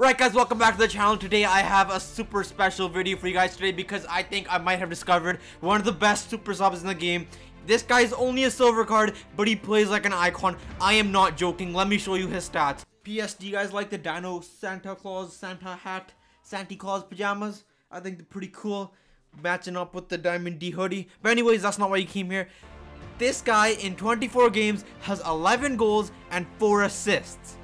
Right guys, welcome back to the channel. Today I have a super special video for you guys today because I think I might have discovered one of the best super subs in the game. This guy is only a silver card, but he plays like an icon. I am not joking. Let me show you his stats. PS, do you guys like the Dino Santa Claus, Santa hat, Santa Claus pajamas? I think they're pretty cool. Matching up with the Diamond D hoodie. But anyways, that's not why you came here. This guy in 24 games has 11 goals and 4 assists.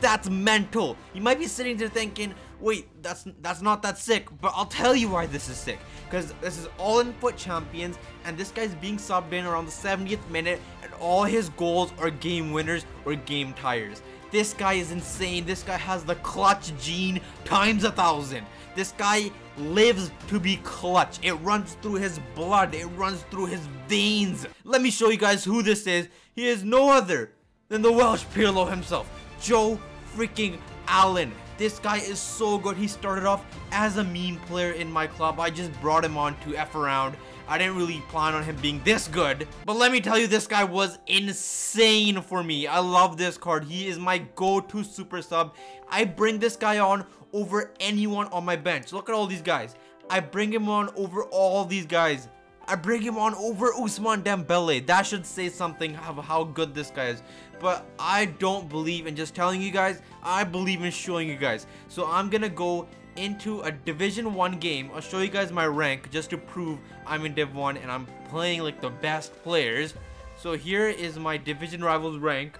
That's mental. You might be sitting there thinking, wait, that's that's not that sick. But I'll tell you why this is sick. Because this is all in FUT champions, and this guy's being subbed in around the 70th minute, and all his goals are game winners or game tires. This guy is insane. This guy has the clutch gene times a thousand. This guy lives to be clutch. It runs through his blood. It runs through his veins. Let me show you guys who this is. He is no other than the Welsh Pirlo himself, Joe freaking Allen. This guy is so good. He started off as a meme player in my club. I just brought him on to F around. I didn't really plan on him being this good. But let me tell you, this guy was insane for me. I love this card. He is my go-to super sub. I bring this guy on over anyone on my bench. Look at all these guys. I bring him on over all these guys. I bring him on over Ousmane Dembele. That should say something of how good this guy is. But I don't believe in just telling you guys. I believe in showing you guys. So I'm going to go into a Division 1 game. I'll show you guys my rank just to prove I'm in Div 1 and I'm playing like the best players. So here is my Division Rivals rank.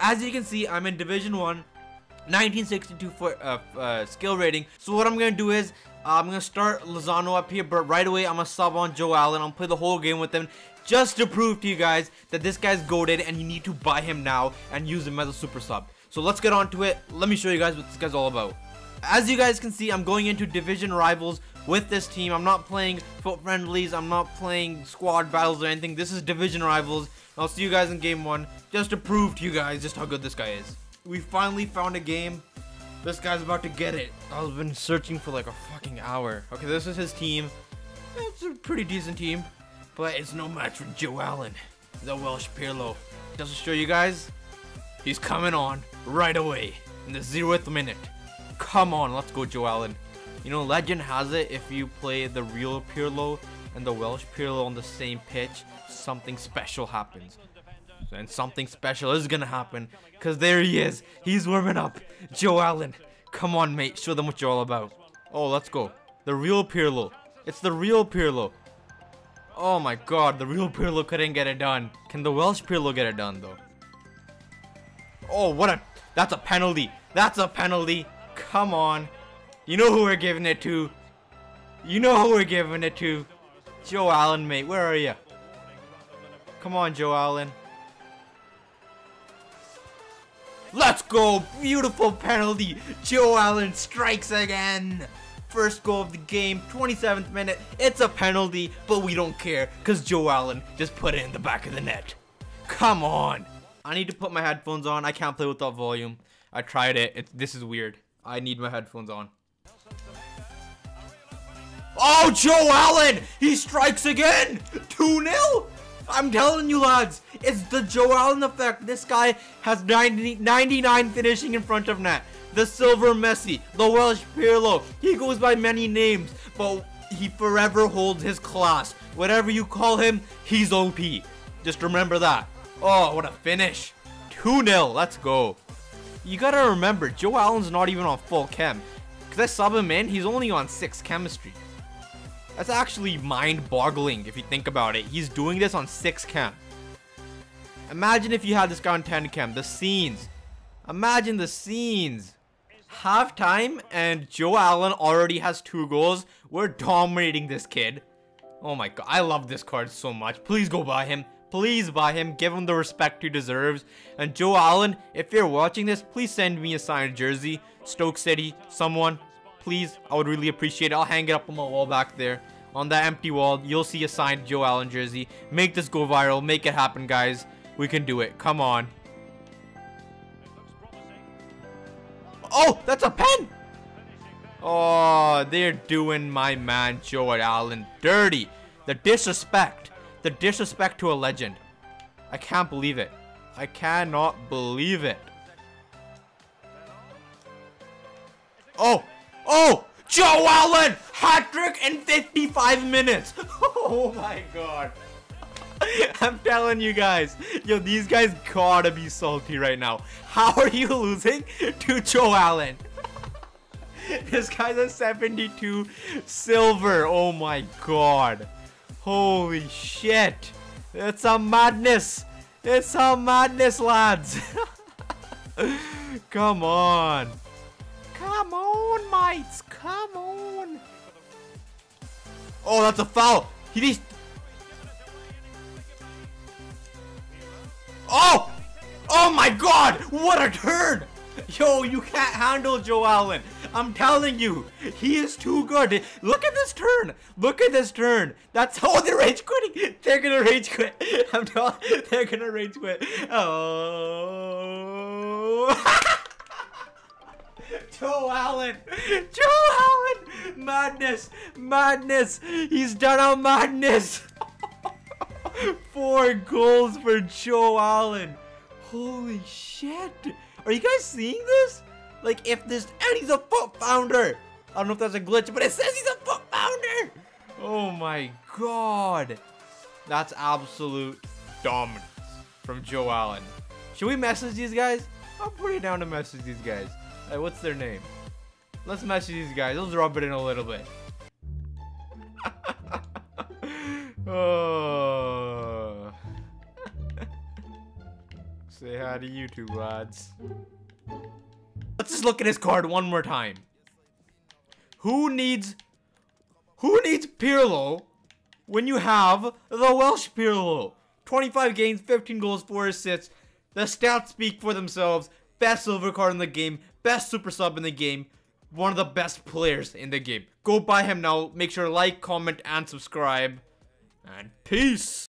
As you can see, I'm in Division 1. 1962 for uh, uh, skill rating. So what I'm gonna do is uh, I'm gonna start Lozano up here, but right away I'm gonna sub on Joe Allen. Gonna play the whole game with him just to prove to you guys that this guy's goaded and you need to buy him now and use him as a super sub. So let's get on to it. Let me show you guys what this guy's all about. As you guys can see, I'm going into division rivals with this team. I'm not playing FUT friendlies. I'm not playing squad battles or anything. This is division rivals. I'll see you guys in game one just to prove to you guys just how good this guy is. We finally found a game. This guy's about to get it. I've been searching for like a fucking hour. Okay, this is his team. It's a pretty decent team. But it's no match for Joe Allen, the Welsh Pirlo. Just to show you guys, he's coming on right away in the zeroth minute. Come on, let's go Joe Allen. You know, legend has it if you play the real Pirlo and the Welsh Pirlo on the same pitch, something special happens. And something special is gonna happen, because there he is. He's warming up. Joe Allen. Come on, mate. Show them what you're all about. Oh, let's go. The real Pirlo. It's the real Pirlo. Oh my god, the real Pirlo couldn't get it done. Can the Welsh Pirlo get it done though? Oh, what a... That's a penalty. That's a penalty. Come on. You know who we're giving it to. You know who we're giving it to. Joe Allen, mate. Where are you? Come on, Joe Allen. Let's go! Beautiful penalty! Joe Allen strikes again! First goal of the game, 27th minute. It's a penalty, but we don't care because Joe Allen just put it in the back of the net. Come on. I need to put my headphones on. I can't play without volume. I tried it. This is weird. I need my headphones on. Oh, Joe Allen! He strikes again! 2-0? I'm telling you lads, it's the Joe Allen effect. This guy has 90, 99 finishing in front of net the Silver Messi, the Welsh Pirlo. He goes by many names, but he forever holds his class. Whatever you call him, he's OP. Just remember that. Oh, what a finish. 2-0, let's go. You gotta remember, Joe Allen's not even on full chem. Because I sub him in, he's only on 6 chemistry. That's actually mind-boggling if you think about it. He's doing this on 6 chem. Imagine if you had this guy on 10 chem. The scenes. Imagine the scenes halftime and Joe Allen already has two goals. We're dominating this kid. Oh my god, I love this card so much. Please go buy him. Please buy him. Give him the respect he deserves. And Joe Allen, if you're watching this, please send me a signed jersey. Stoke City, someone. Please, I would really appreciate it. I'll hang it up on my wall back there. On that empty wall, you'll see a signed Joe Allen jersey. Make this go viral. Make it happen, guys. We can do it. Come on. Oh, that's a pen! Oh, they're doing my man Joe Allen dirty. The disrespect. The disrespect to a legend. I can't believe it. I cannot believe it. Oh! Oh! Joe Allen! Hat trick in 55 minutes! Oh my god. I'm telling you guys. Yo, these guys gotta be salty right now. How are you losing to Joe Allen? this guy's a 72 silver. Oh my god. Holy shit. It's a madness. It's a madness, lads. Come on. Come on, mates. Come on. Oh, that's a foul. He. Oh! Oh my god! What a turn! Yo, you can't handle Joe Allen. I'm telling you, he is too good. Look at this turn. Look at this turn. That's how they're rage quitting. They're gonna rage quit. I'm telling they're gonna rage quit. Oh. Joe Allen. Joe Allen. Madness. Madness. He's done a madness. Four goals for Joe Allen. Holy shit. Are you guys seeing this? Like, if this... And he's a FUT founder. I don't know if that's a glitch, but it says he's a FUT founder. Oh my god. That's absolute dominance from Joe Allen. Should we message these guys? I'm pretty down to message these guys. What's their name? Let's message these guys. Let's rub it in a little bit. oh. Say hi to YouTube, lads. Let's just look at his card one more time. Who needs... Who needs Pirlo when you have the Welsh Pirlo? 25 games, 15 goals, 4 assists. The stats speak for themselves. Best silver card in the game. Best super sub in the game. One of the best players in the game. Go buy him now. Make sure to like, comment, and subscribe. And peace.